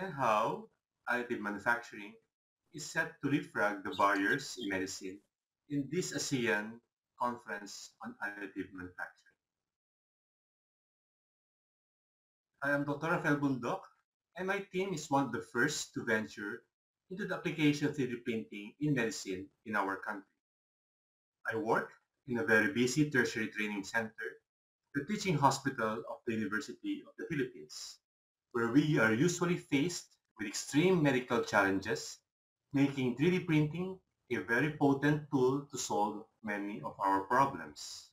and how additive manufacturing is set to leapfrog the barriers in medicine in this ASEAN Conference on Additive Manufacturing. I am Dr. Rafael Bundoc, and my team is one of the first to venture into the application of 3D printing in medicine in our country. I work in a very busy tertiary training center, the teaching hospital of the University of the Philippines, where we are usually faced with extreme medical challenges, making 3D printing a very potent tool to solve many of our problems.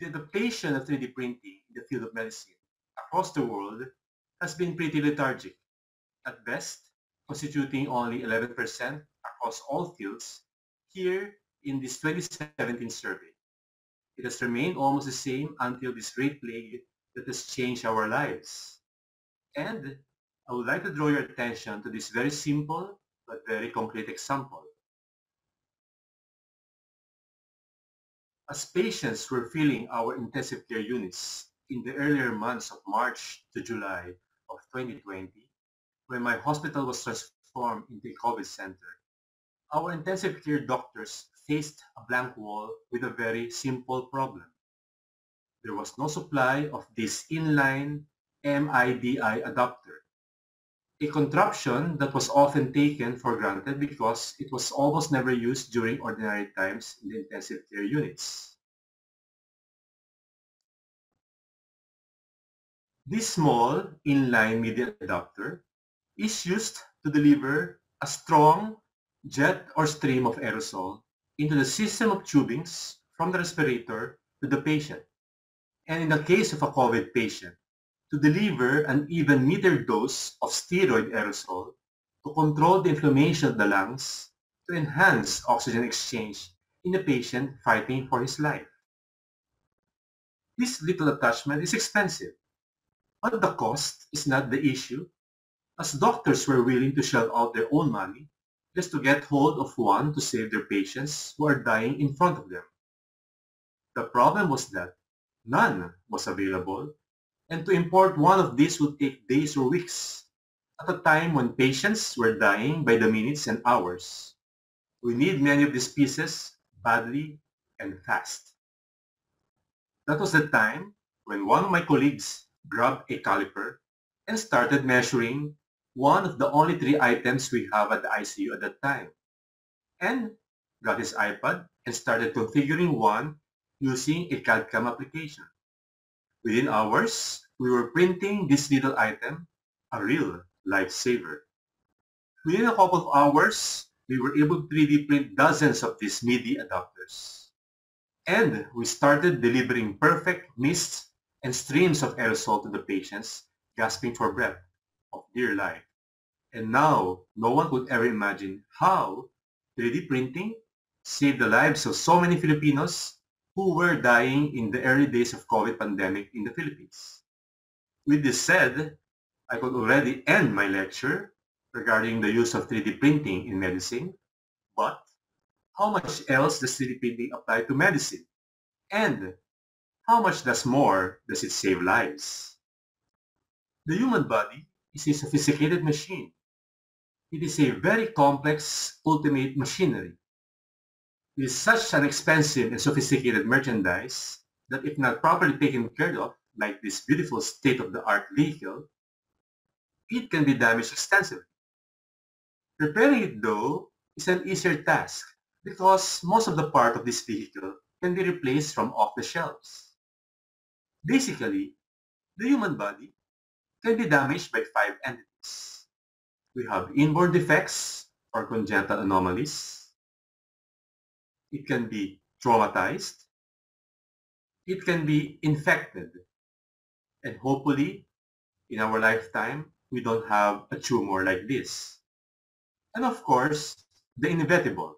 The adaptation of 3D printing in the field of medicine across the world has been pretty lethargic. At best, constituting only 11% across all fields, here in this 2017 survey. It has remained almost the same until this great plague that has changed our lives. And I would like to draw your attention to this very simple but very complete example. As patients were filling our intensive care units in the earlier months of March to July of 2020, when my hospital was transformed into a COVID center, our intensive care doctors faced a blank wall with a very simple problem. There was no supply of this inline MDI adapter, a contraption that was often taken for granted because it was almost never used during ordinary times in the intensive care units. This small inline MDI adapter is used to deliver a strong jet or stream of aerosol into the system of tubings from the respirator to the patient. And in the case of a COVID patient, to deliver an even metered dose of steroid aerosol to control the inflammation of the lungs to enhance oxygen exchange in a patient fighting for his life. This little attachment is expensive, but the cost is not the issue as doctors were willing to shell out their own money just to get hold of one to save their patients who are dying in front of them. The problem was that none was available, and to import one of these would take days or weeks, at a time when patients were dying by the minutes and hours. We need many of these pieces badly and fast. That was the time when one of my colleagues grabbed a caliper and started measuring one of the only three items we have at the ICU at that time. And got his iPad and started configuring one using a CAD-CAM application. Within hours, we were printing this little item, a real lifesaver. Within a couple of hours, we were able to 3D print dozens of these MDI adapters. And we started delivering perfect mists and streams of aerosol to the patients gasping for breath of dear life. And now, no one could ever imagine how 3D printing saved the lives of so many Filipinos who were dying in the early days of COVID pandemic in the Philippines. With this said, I could already end my lecture regarding the use of 3D printing in medicine, but how much else does 3D printing apply to medicine? And how much does more does it save lives? The human body is a sophisticated machine. It is a very complex ultimate machinery. Is such an expensive and sophisticated merchandise that if not properly taken care of, like this beautiful state-of-the-art vehicle, it can be damaged extensively. Repairing it, though, is an easier task because most of the part of this vehicle can be replaced from off the shelves. Basically, the human body can be damaged by five entities. We have inborn defects or congenital anomalies. It can be traumatized. It can be infected. And hopefully, in our lifetime, we don't have a tumor like this. And of course, the inevitable.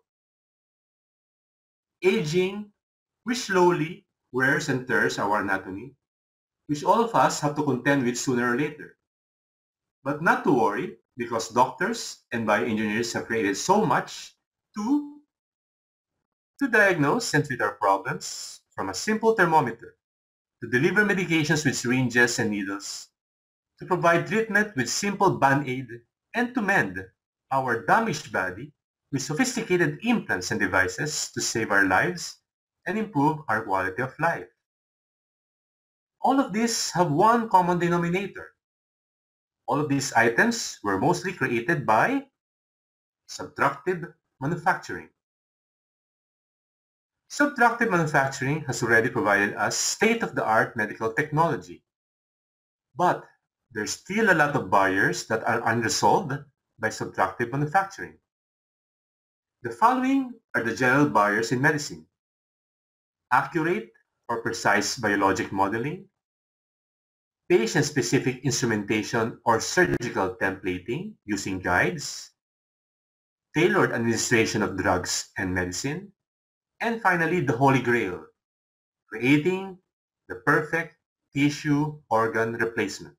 Aging, which slowly wears and tears our anatomy which all of us have to contend with sooner or later. But not to worry, because doctors and bioengineers have created so much to, to diagnose and treat our problems from a simple thermometer to deliver medications with syringes and needles to provide treatment with simple band-aid and to mend our damaged body with sophisticated implants and devices to save our lives and improve our quality of life. All of these have one common denominator. All of these items were mostly created by subtractive manufacturing. Subtractive manufacturing has already provided us state-of-the-art medical technology. But there's still a lot of barriers that are unresolved by subtractive manufacturing. The following are the general barriers in medicine. Accurate or precise biologic modeling, patient-specific instrumentation or surgical templating using guides, tailored administration of drugs and medicine, and finally, the Holy Grail, creating the perfect tissue organ replacement.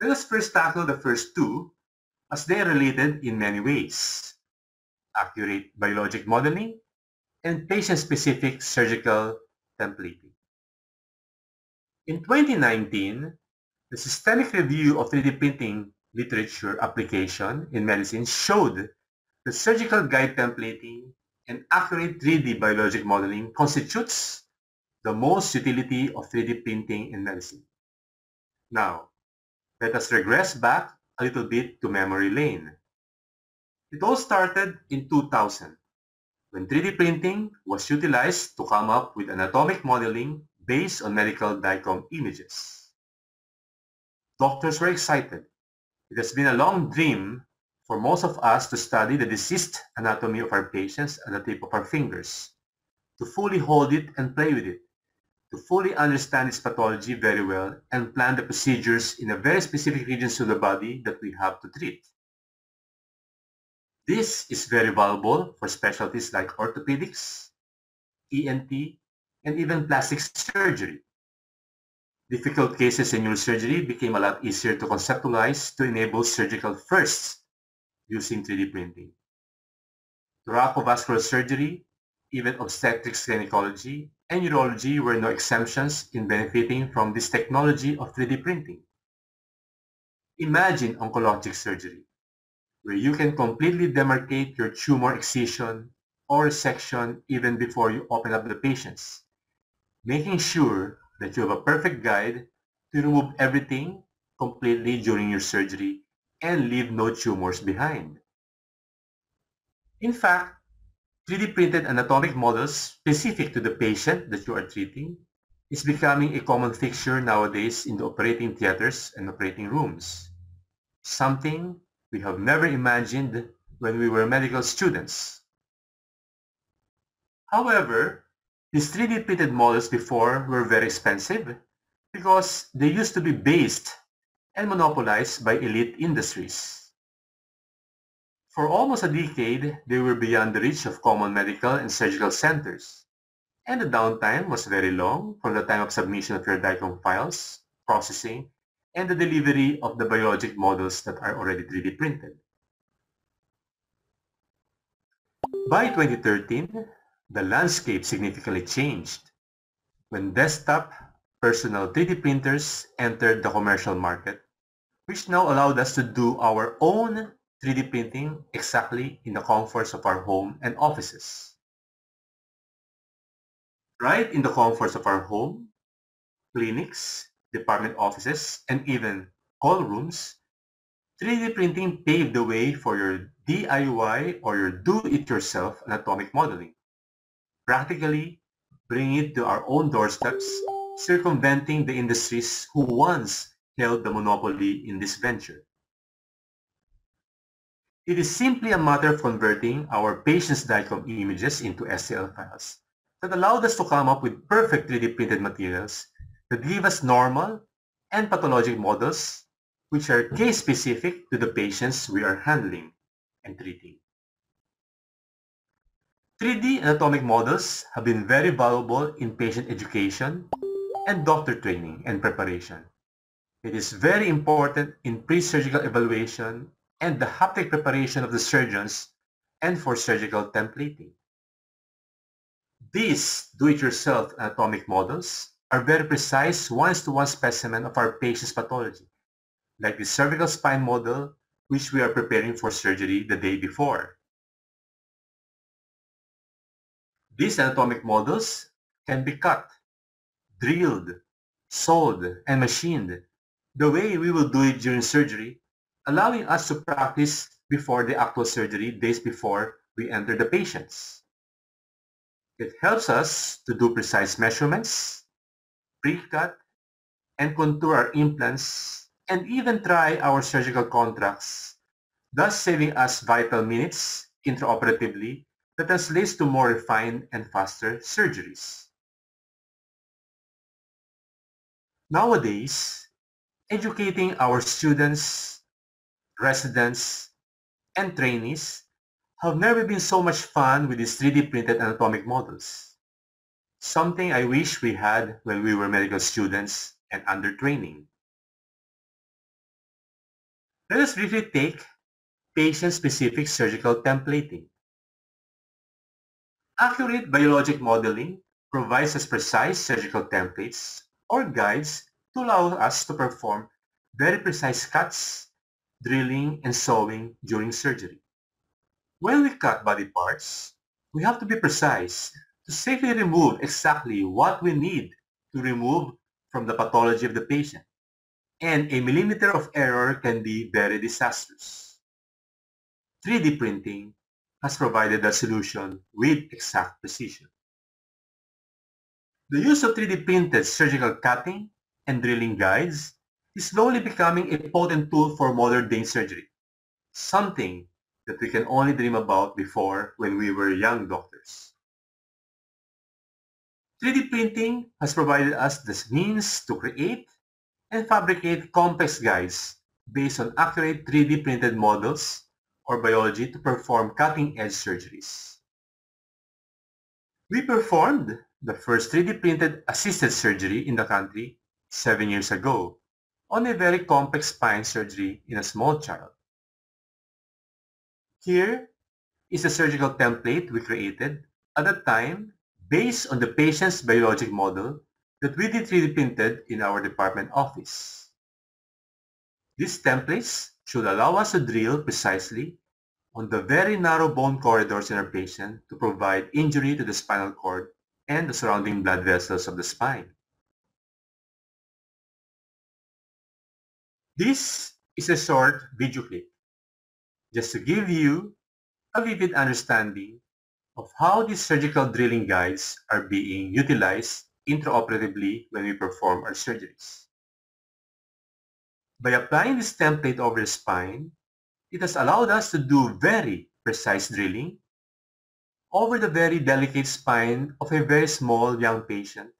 Let us first tackle the first two as they are related in many ways. Accurate biologic modeling and patient-specific surgical templating. In 2019, the Systemic Review of 3D Printing Literature Application in Medicine showed that surgical guide templating and accurate 3D biologic modeling constitutes the most utility of 3D printing in medicine. Now, let us regress back a little bit to memory lane. It all started in 2000 when 3D printing was utilized to come up with anatomic modeling based on medical DICOM images. Doctors were excited. It has been a long dream for most of us to study the diseased anatomy of our patients at the tip of our fingers, to fully hold it and play with it, to fully understand its pathology very well and plan the procedures in the very specific regions of the body that we have to treat. This is very valuable for specialties like orthopedics, ENT, and even plastic surgery. Difficult cases in neurosurgery became a lot easier to conceptualize to enable surgical firsts using 3D printing. Thoraco-vascular surgery, even obstetrics gynecology, and urology were no exemptions in benefiting from this technology of 3D printing. Imagine oncologic surgery, where you can completely demarcate your tumor excision or section even before you open up the patients, making sure that you have a perfect guide to remove everything completely during your surgery and leave no tumors behind. In fact, 3D printed anatomic models specific to the patient that you are treating is becoming a common fixture nowadays in the operating theaters and operating rooms. Something we have never imagined when we were medical students. However, these 3D printed models before were very expensive because they used to be based and monopolized by elite industries. For almost a decade, they were beyond the reach of common medical and surgical centers, and the downtime was very long from the time of submission of your DICOM files, processing, and the delivery of the biologic models that are already 3D printed. By 2013, the landscape significantly changed when desktop personal 3D printers entered the commercial market which now allowed us to do our own 3D printing exactly in the comforts of our home and offices. Right in the comforts of our home, clinics, department offices, and even call rooms, 3D printing paved the way for your DIY or your do-it-yourself anatomic modeling. Practically, bringing it to our own doorsteps, circumventing the industries who once held the monopoly in this venture. It is simply a matter of converting our patient's DICOM images into STL files that allowed us to come up with perfect 3D printed materials that give us normal and pathologic models which are case-specific to the patients we are handling and treating. 3D anatomic models have been very valuable in patient education and doctor training and preparation. It is very important in pre-surgical evaluation and the haptic preparation of the surgeons and for surgical templating. These do-it-yourself anatomic models are very precise one-to-one specimen of our patient's pathology, like the cervical spine model which we are preparing for surgery the day before. These anatomic models can be cut, drilled, sewed, and machined the way we will do it during surgery, allowing us to practice before the actual surgery days before we enter the patients. It helps us to do precise measurements, pre-cut, and contour our implants, and even try our surgical contracts, thus saving us vital minutes intraoperatively that translates to more refined and faster surgeries. Nowadays, educating our students, residents, and trainees have never been so much fun with these 3D printed anatomic models. Something I wish we had when we were medical students and under training. Let us briefly take patient-specific surgical templating. Accurate biologic modeling provides us precise surgical templates or guides to allow us to perform very precise cuts, drilling, and sewing during surgery. When we cut body parts, we have to be precise to safely remove exactly what we need to remove from the pathology of the patient. And a millimeter of error can be very disastrous. 3D printing has provided a solution with exact precision. The use of 3D printed surgical cutting and drilling guides is slowly becoming a potent tool for modern day surgery, something that we can only dream about before when we were young doctors. 3D printing has provided us the means to create and fabricate complex guides based on accurate 3D printed models or biology to perform cutting-edge surgeries. We performed the first 3D printed assisted surgery in the country seven years ago on a very complex spine surgery in a small child. Here is a surgical template we created at the time based on the patient's biologic model that we did 3D printed in our department office. These templates should allow us to drill precisely on the very narrow bone corridors in our patient to provide injury to the spinal cord and the surrounding blood vessels of the spine. This is a short video clip just to give you a vivid understanding of how these surgical drilling guides are being utilized intraoperatively when we perform our surgeries. By applying this template over the spine, it has allowed us to do very precise drilling over the very delicate spine of a very small young patient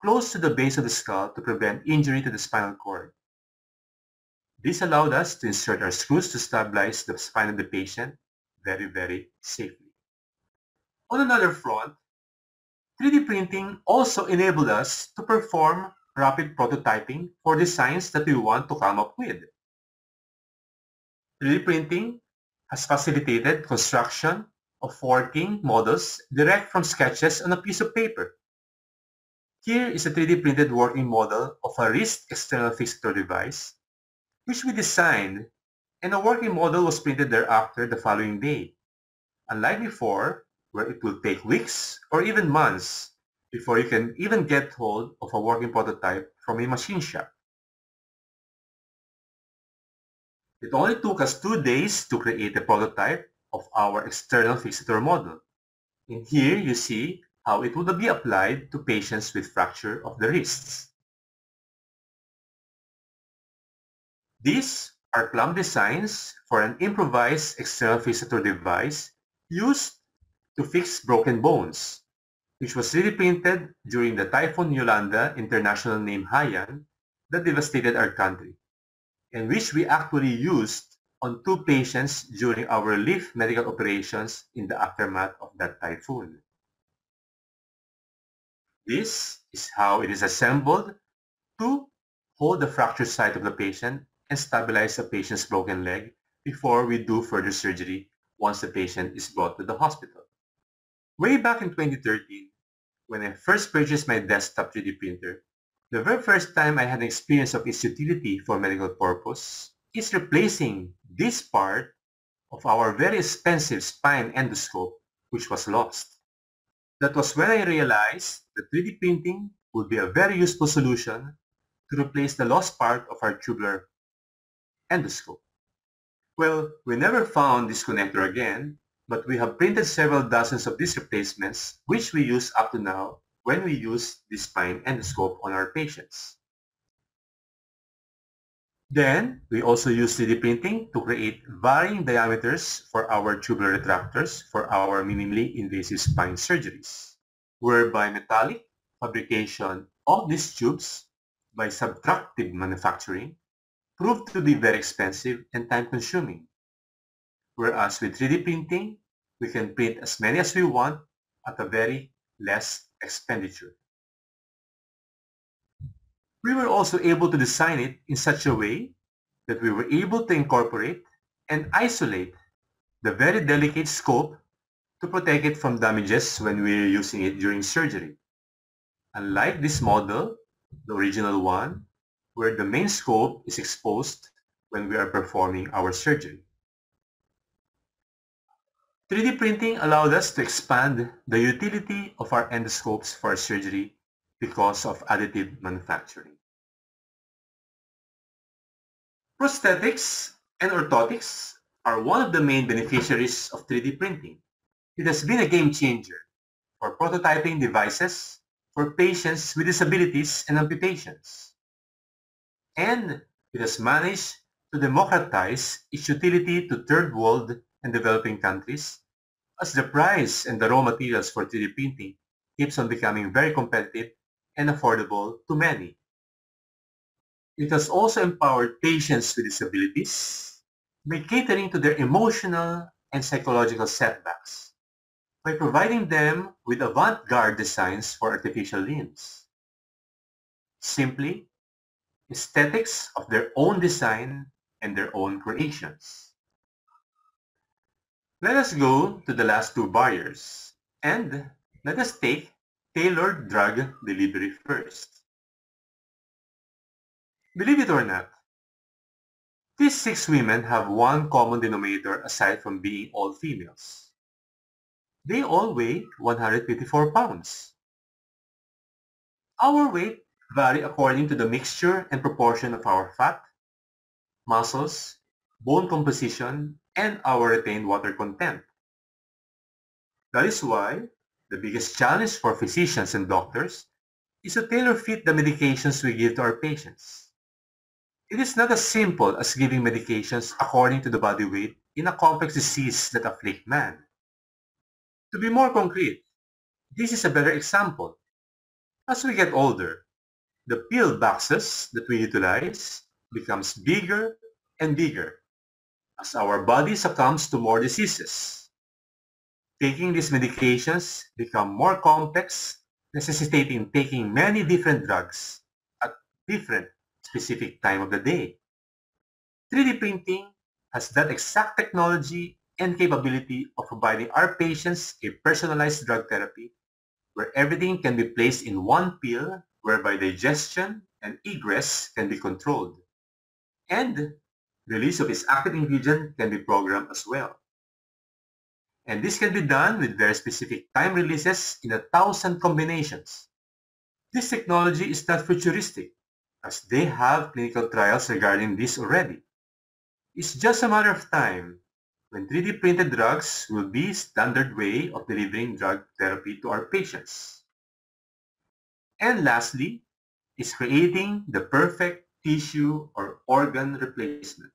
close to the base of the skull to prevent injury to the spinal cord. This allowed us to insert our screws to stabilize the spine of the patient very, very safely. On another front, 3D printing also enabled us to perform rapid prototyping for designs that we want to come up with. 3D printing has facilitated construction of working models direct from sketches on a piece of paper. Here is a 3D printed working model of a wrist external fixator device which we designed, and a working model was printed thereafter the following day. Unlike before, where it will take weeks or even months before you can even get hold of a working prototype from a machine shop. It only took us two days to create a prototype of our external fixator model. In here, you see how it would be applied to patients with fracture of the wrists. These are plumb designs for an improvised external fixator device used to fix broken bones, which was 3D printed during the Typhoon Yolanda international name Haiyan that devastated our country, and which we actually used on two patients during our relief medical operations in the aftermath of that typhoon. This is how it is assembled to hold the fractured site of the patient and stabilize a patient's broken leg before we do further surgery once the patient is brought to the hospital. Way back in 2013, when I first purchased my desktop 3D printer, the very first time I had an experience of its utility for medical purpose is replacing this part of our very expensive spine endoscope which was lost. That was when I realized that 3D printing would be a very useful solution to replace the lost part of our tubular endoscope. Well, we never found this connector again, but we have printed several dozens of these replacements which we use up to now when we use the spine endoscope on our patients. Then, we also use 3D printing to create varying diameters for our tubular retractors for our minimally invasive spine surgeries, whereby metallic fabrication of these tubes by subtractive manufacturing proved to be very expensive and time-consuming. Whereas with 3D printing, we can print as many as we want at a very less expenditure. We were also able to design it in such a way that we were able to incorporate and isolate the very delicate scope to protect it from damages when we are using it during surgery. Unlike this model, the original one, where the main scope is exposed when we are performing our surgery. 3D printing allowed us to expand the utility of our endoscopes for surgery because of additive manufacturing. Prosthetics and orthotics are one of the main beneficiaries of 3D printing. It has been a game changer for prototyping devices for patients with disabilities and amputations. And it has managed to democratize its utility to third world and developing countries as the price and the raw materials for 3D printing keeps on becoming very competitive and affordable to many. It has also empowered patients with disabilities by catering to their emotional and psychological setbacks by providing them with avant-garde designs for artificial limbs. Simply, aesthetics of their own design and their own creations. Let us go to the last two buyers and let us take tailored drug delivery first. Believe it or not, these six women have one common denominator aside from being all females. They all weigh 154 pounds. Our weight vary according to the mixture and proportion of our fat, muscles, bone composition, and our retained water content. That is why the biggest challenge for physicians and doctors is to tailor-fit the medications we give to our patients. It is not as simple as giving medications according to the body weight in a complex disease that afflict man. To be more concrete, this is a better example. As we get older, the pill boxes that we utilize becomes bigger and bigger as our body succumbs to more diseases. Taking these medications become more complex, necessitating taking many different drugs at different specific time of the day. 3D printing has that exact technology and capability of providing our patients a personalized drug therapy where everything can be placed in one pill whereby digestion and egress can be controlled. And Release of its active ingredient can be programmed as well. And this can be done with very specific time releases in a thousand combinations. This technology is not futuristic, as they have clinical trials regarding this already. It's just a matter of time when 3D printed drugs will be standard way of delivering drug therapy to our patients. And lastly, is creating the perfect tissue or organ replacement.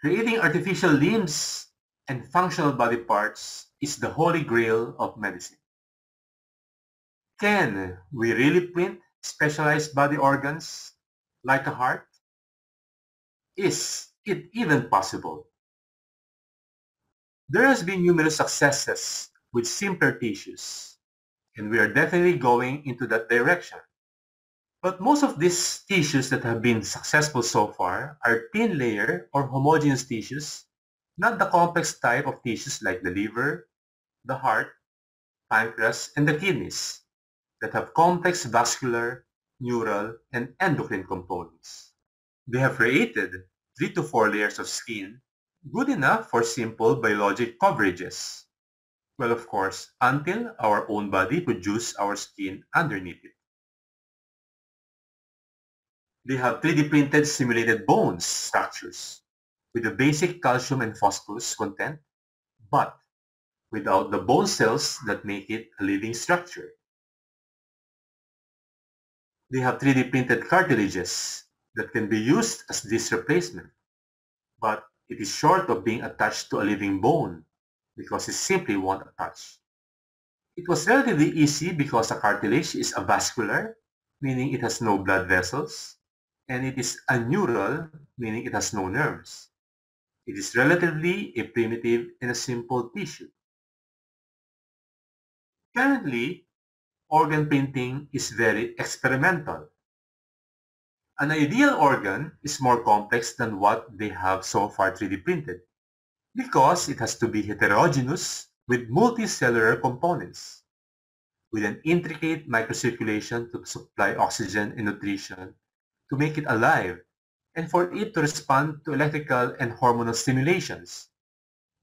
Creating artificial limbs and functional body parts is the holy grail of medicine. Can we really print specialized body organs like a heart? Is it even possible? There has been numerous successes with simpler tissues, and we are definitely going into that direction. But most of these tissues that have been successful so far are thin layer or homogeneous tissues, not the complex type of tissues like the liver, the heart, pancreas, and the kidneys that have complex vascular, neural, and endocrine components. They have created three to four layers of skin, good enough for simple biologic coverages. Well, of course, until our own body produces our skin underneath it. They have 3D printed simulated bones structures with the basic calcium and phosphorus content, but without the bone cells that make it a living structure. They have 3D printed cartilages that can be used as disc replacement, but it is short of being attached to a living bone because it simply won't attach. It was relatively easy because the cartilage is avascular, meaning it has no blood vessels, and it is aneural, meaning it has no nerves. It is relatively a primitive and a simple tissue. Currently, organ printing is very experimental. An ideal organ is more complex than what they have so far 3D printed because it has to be heterogeneous with multicellular components, with an intricate microcirculation to supply oxygen and nutrition to make it alive and for it to respond to electrical and hormonal stimulations,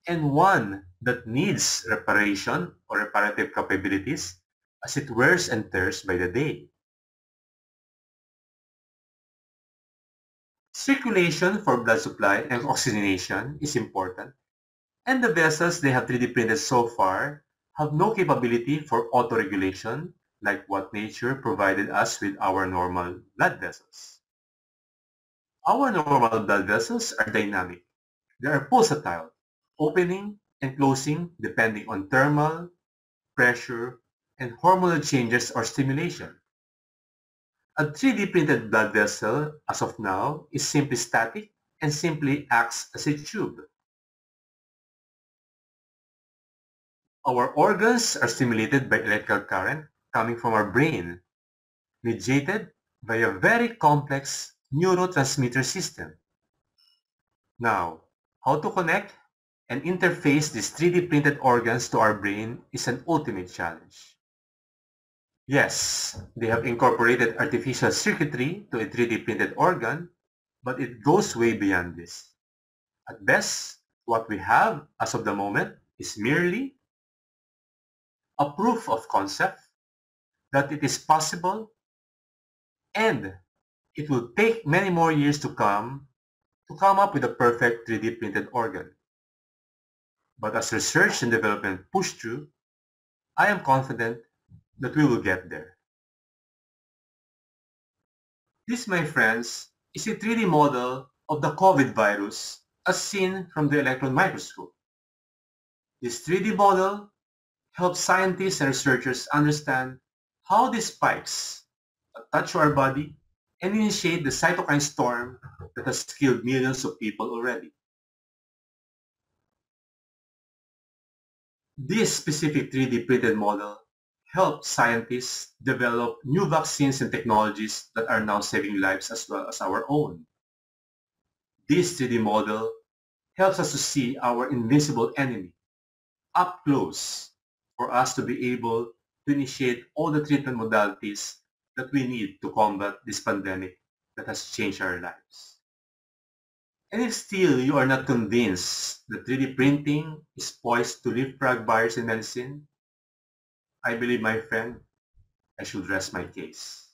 and one that needs reparation or reparative capabilities as it wears and tears by the day. Circulation for blood supply and oxygenation is important, and the vessels they have 3D printed so far have no capability for autoregulation like what nature provided us with our normal blood vessels. Our normal blood vessels are dynamic. They are pulsatile, opening and closing depending on thermal, pressure, and hormonal changes or stimulation. A 3D printed blood vessel, as of now, is simply static and simply acts as a tube. Our organs are stimulated by electrical current coming from our brain, mediated by a very complex neurotransmitter system. Now, how to connect and interface these 3D printed organs to our brain is an ultimate challenge. Yes, they have incorporated artificial circuitry to a 3D printed organ, but it goes way beyond this. At best, what we have as of the moment is merely a proof of concept that it is possible and it will take many more years to come to come up with a perfect 3D printed organ. But as research and development push through, I am confident that we will get there. This, my friends, is a 3D model of the COVID virus as seen from the electron microscope. This 3D model helps scientists and researchers understand how these spikes attach to our body and initiate the cytokine storm that has killed millions of people already. This specific 3D printed model helped scientists develop new vaccines and technologies that are now saving lives as well as our own. This 3D model helps us to see our invisible enemy up close for us to be able to initiate all the treatment modalities that we need to combat this pandemic that has changed our lives. And if still you are not convinced that 3D printing is poised to leapfrog virus in medicine, I believe, my friend, I should rest my case.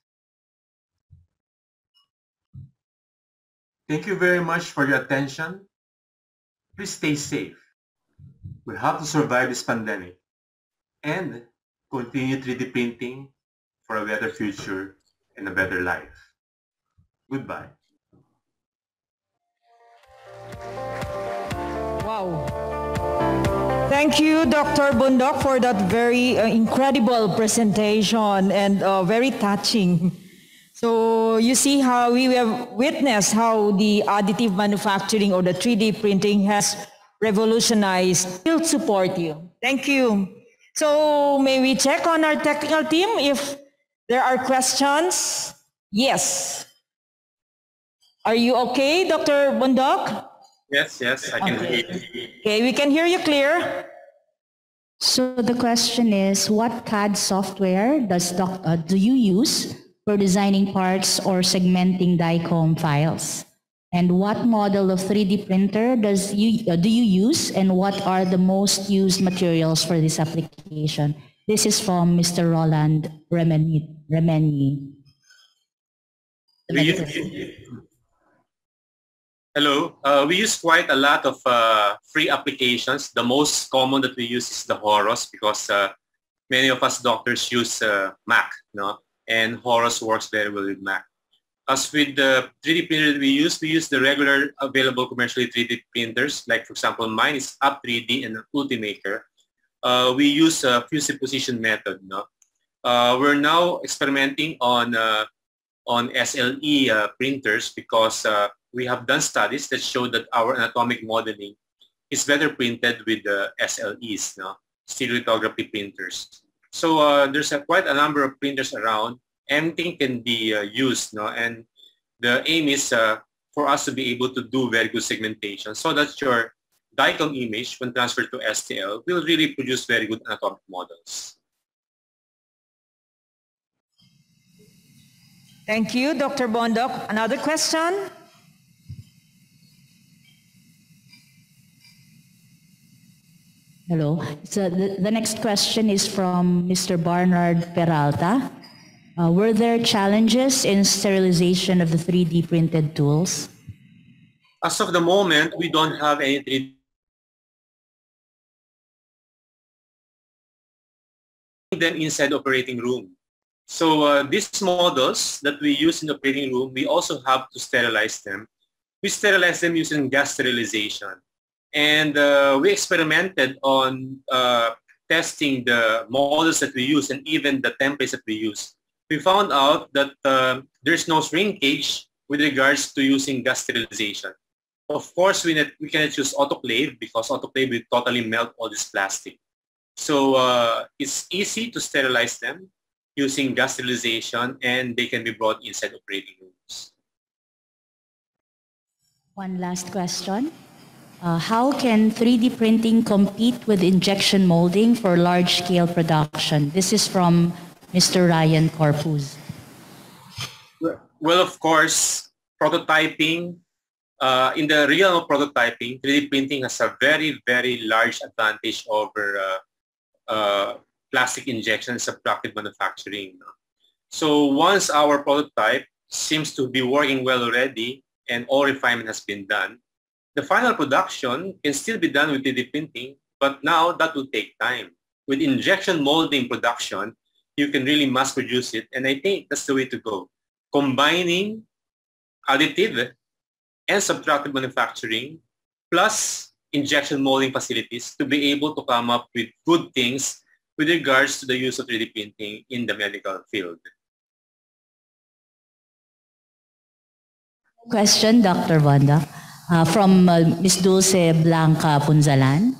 Thank you very much for your attention. Please stay safe. We have to survive this pandemic and continue 3D printing for a better future and a better life. Goodbye. Thank you, Dr. Bundoc, for that very uh, incredible presentation and uh, very touching. So you see how we have witnessed how the additive manufacturing or the 3D printing has revolutionized. We'll support you. Thank you. So may we check on our technical team if there are questions? Yes. Are you okay, Dr. Bundoc? Yes, yes, I can okay. hear you. Okay, we can hear you clear. So the question is, what CAD software does doc, uh, do you use for designing parts or segmenting DICOM files? And what model of 3D printer does you, uh, do you use and what are the most used materials for this application? This is from Mr. Roland Remeni. Remeni. Hello. Uh, we use quite a lot of uh, free applications. The most common that we use is the Horos because uh, many of us doctors use uh, Mac, no? and Horos works very well with Mac. As with the 3D printer that we use, we use the regular available commercially 3D printers. Like for example, mine is Up3D and Ultimaker. Uh, we use a fused deposition method. No? Uh, we're now experimenting on uh, on SLA uh, printers because uh, we have done studies that show that our anatomic modeling is better printed with the SLAs, no? stereolithography printers. So uh, there's a, quite a number of printers around. Anything can be uh, used, no? and the aim is uh, for us to be able to do very good segmentation so that your DICOM image, when transferred to STL, will really produce very good anatomic models. Thank you, Dr. Bundoc. Another question? Hello. So the, the next question is from Mr. Barnard Peralta. Uh, were there challenges in sterilization of the 3D printed tools? As of the moment, we don't have any 3D them inside operating room. So uh, these models that we use in the operating room, we also have to sterilize them. We sterilize them using gas sterilization. And uh, we experimented on uh, testing the models that we use and even the templates that we use. We found out that uh, there's no shrinkage with regards to using gas sterilization. Of course, we, we cannot use autoclave because autoclave will totally melt all this plastic. So uh, it's easy to sterilize them using gas sterilization and they can be brought inside operating rooms. One last question. Uh, how can 3D printing compete with injection molding for large-scale production? This is from Mr. Ryan Corpus. Well, of course, prototyping, uh, in the realm of prototyping, 3D printing has a very, very large advantage over uh, uh plastic injection subtractive manufacturing. So once our prototype seems to be working well already and all refinement has been done, the final production can still be done with 3D printing, but now that will take time. With injection molding production, you can really mass produce it. And I think that's the way to go. Combining additive and subtractive manufacturing plus injection molding facilities to be able to come up with good things with regards to the use of 3D printing in the medical field. Question, Dr. Wanda uh, from uh, Ms. Dulce Blanca Punzalan.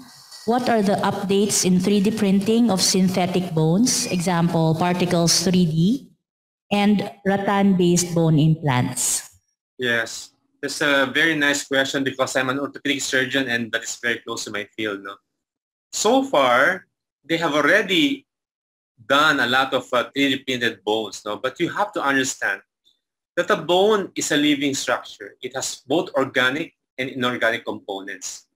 What are the updates in 3D printing of synthetic bones, example, particles 3D, and rattan-based bone implants? Yes, that's a very nice question because I'm an orthopedic surgeon and that is very close to my field. No? So far, they have already done a lot of uh, 3D printed bones, no? but you have to understand that a bone is a living structure. It has both organic and inorganic components.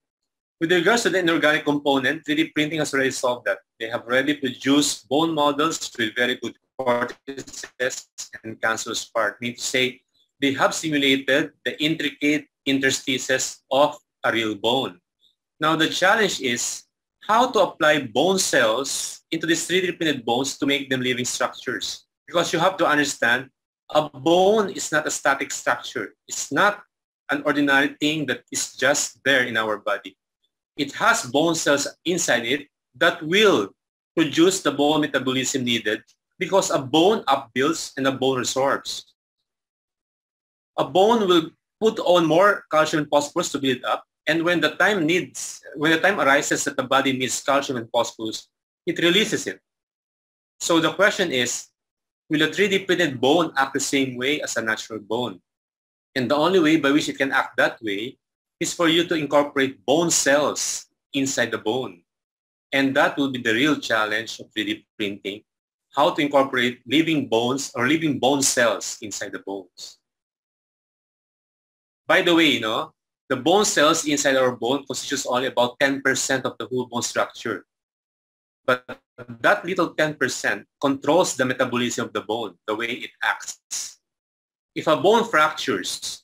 With regards to the inorganic component, 3D printing has already solved that. They have already produced bone models with very good cortices and cancellous part. Meaning to say, they have simulated the intricate interstices of a real bone. Now the challenge is how to apply bone cells into these 3D printed bones to make them living structures. Because you have to understand a bone is not a static structure. It's not an ordinary thing that is just there in our body. It has bone cells inside it that will produce the bone metabolism needed because a bone upbuilds and a bone resorbs. A bone will put on more calcium and phosphorus to build up. And when the time needs, when the time arises that the body needs calcium and phosphorus, it releases it. So the question is, will a 3D printed bone act the same way as a natural bone? And the only way by which it can act that way is for you to incorporate bone cells inside the bone. And that will be the real challenge of 3D printing, how to incorporate living bones or living bone cells inside the bones. By the way, you know, the bone cells inside our bone constitutes only about 10% of the whole bone structure. But that little 10% controls the metabolism of the bone, the way it acts. If a bone fractures,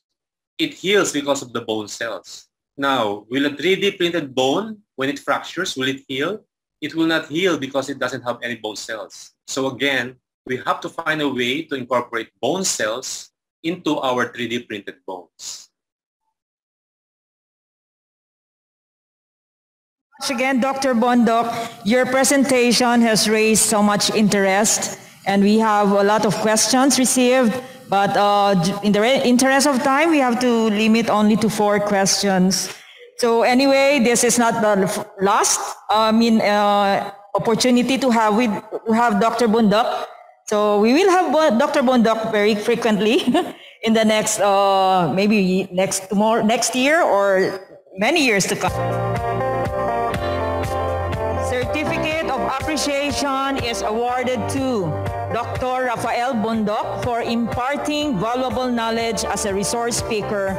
it heals because of the bone cells. Now, will a 3D printed bone, when it fractures, will it heal? It will not heal because it doesn't have any bone cells. So again, we have to find a way to incorporate bone cells into our 3D printed bones. Again, Dr. Bundoc, your presentation has raised so much interest and we have a lot of questions received. But uh, in the interest of time, we have to limit only to four questions. So anyway, this is not the last I mean, uh, opportunity to have with have Dr. Bundoc. So we will have Dr. Bundoc very frequently in the next uh, maybe next tomorrow next year or many years to come. Appreciation is awarded to Dr. Rafael Bundoc for imparting valuable knowledge as a resource speaker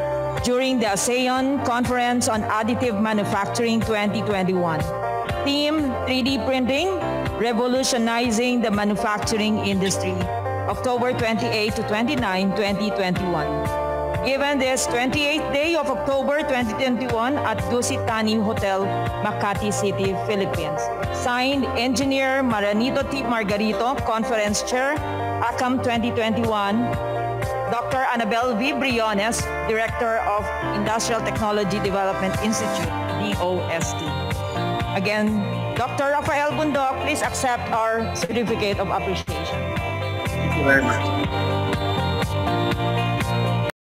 during the ASEAN Conference on Additive Manufacturing 2021. Theme 3D Printing, Revolutionizing the Manufacturing Industry, October 28 to 29, 2021 given this 28th day of October 2021 at Dusit Thani Hotel, Makati City, Philippines. Signed, Engineer Maranito T. Margarito, Conference Chair, ACAM 2021. Dr. Annabel V. Briones, Director of Industrial Technology Development Institute, DOST. Again, Dr. Rafael Bundoc, please accept our certificate of appreciation. Thank you very much.